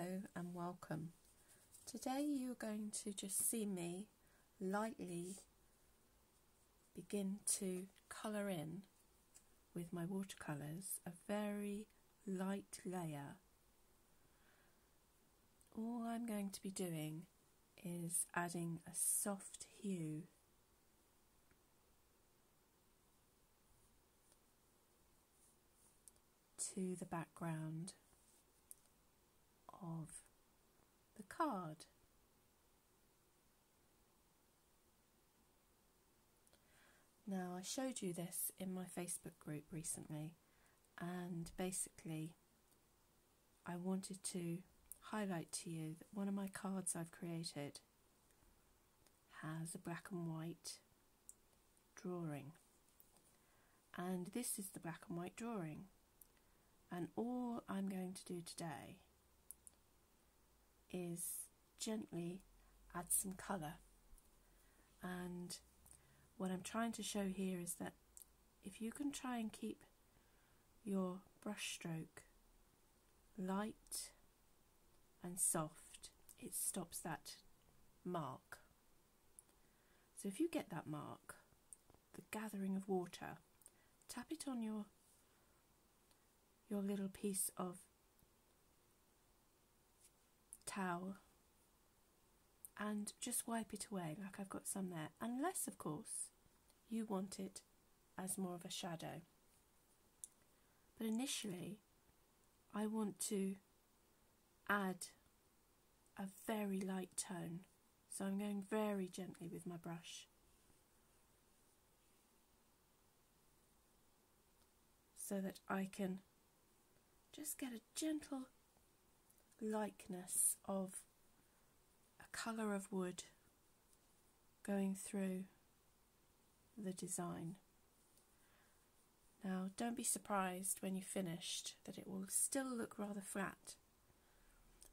Hello and welcome. Today you're going to just see me lightly begin to colour in with my watercolours a very light layer. All I'm going to be doing is adding a soft hue to the background of the card. Now, I showed you this in my Facebook group recently, and basically, I wanted to highlight to you that one of my cards I've created has a black and white drawing, and this is the black and white drawing. And all I'm going to do today is gently add some colour. And what I'm trying to show here is that if you can try and keep your brush stroke light and soft, it stops that mark. So if you get that mark, the gathering of water, tap it on your your little piece of towel and just wipe it away like I've got some there, unless, of course, you want it as more of a shadow. But initially, I want to add a very light tone, so I'm going very gently with my brush. So that I can just get a gentle likeness of a colour of wood going through the design. Now, don't be surprised when you've finished that it will still look rather flat,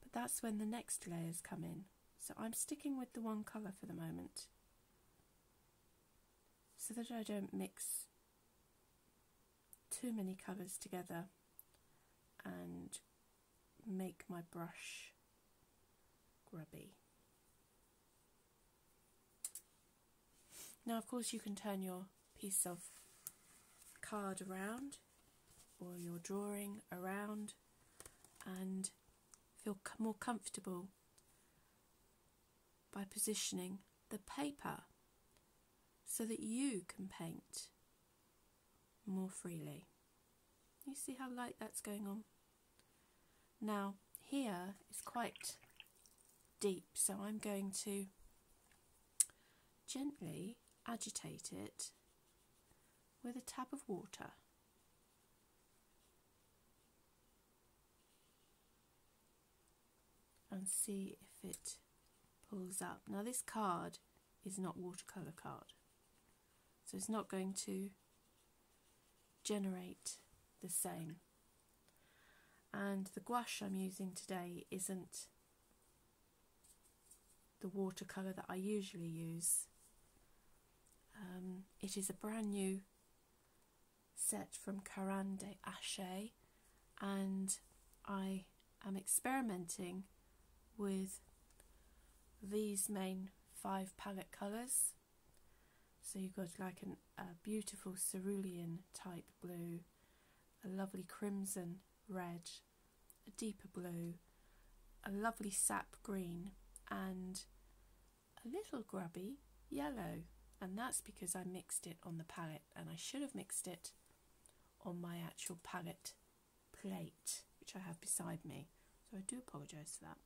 but that's when the next layers come in. So I'm sticking with the one colour for the moment so that I don't mix too many colours together make my brush grubby. Now, of course, you can turn your piece of card around or your drawing around and feel more comfortable by positioning the paper so that you can paint more freely. You see how light that's going on? Now, here is quite deep, so I'm going to gently agitate it with a tap of water. And see if it pulls up. Now, this card is not watercolour card, so it's not going to generate the same and the gouache I'm using today isn't the watercolour that I usually use. Um, it is a brand new set from Caran d'Ache and I am experimenting with these main five palette colours. So you've got like an, a beautiful cerulean type blue, a lovely crimson red, a deeper blue, a lovely sap green, and a little grubby yellow. And that's because I mixed it on the palette, and I should have mixed it on my actual palette plate, which I have beside me. So I do apologise for that.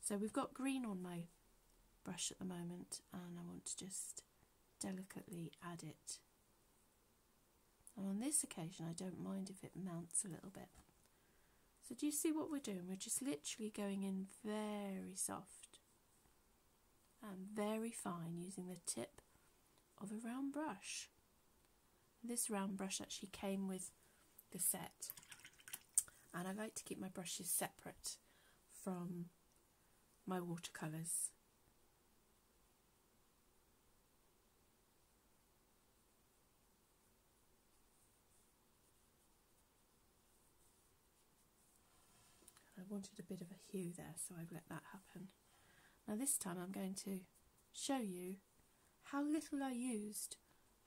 So we've got green on my brush at the moment, and I want to just delicately add it. And on this occasion, I don't mind if it mounts a little bit. So do you see what we're doing? We're just literally going in very soft and very fine using the tip of a round brush. This round brush actually came with the set and I like to keep my brushes separate from my watercolours wanted a bit of a hue there, so I've let that happen. Now this time I'm going to show you how little I used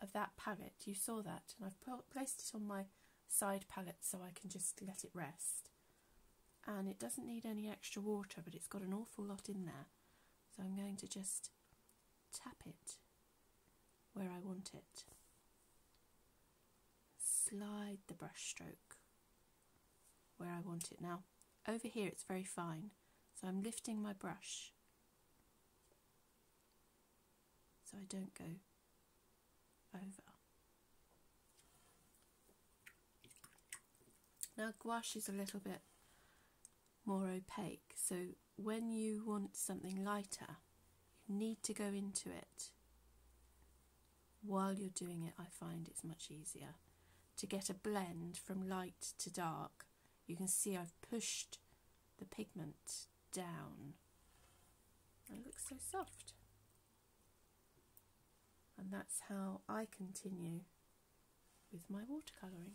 of that palette. You saw that, and I've placed it on my side palette so I can just let it rest. And it doesn't need any extra water, but it's got an awful lot in there. So I'm going to just tap it where I want it. Slide the brush stroke where I want it. Now, over here it's very fine, so I'm lifting my brush so I don't go over. Now, gouache is a little bit more opaque, so when you want something lighter, you need to go into it. While you're doing it, I find it's much easier to get a blend from light to dark. You can see I've pushed the pigment down. It looks so soft. And that's how I continue with my watercolouring.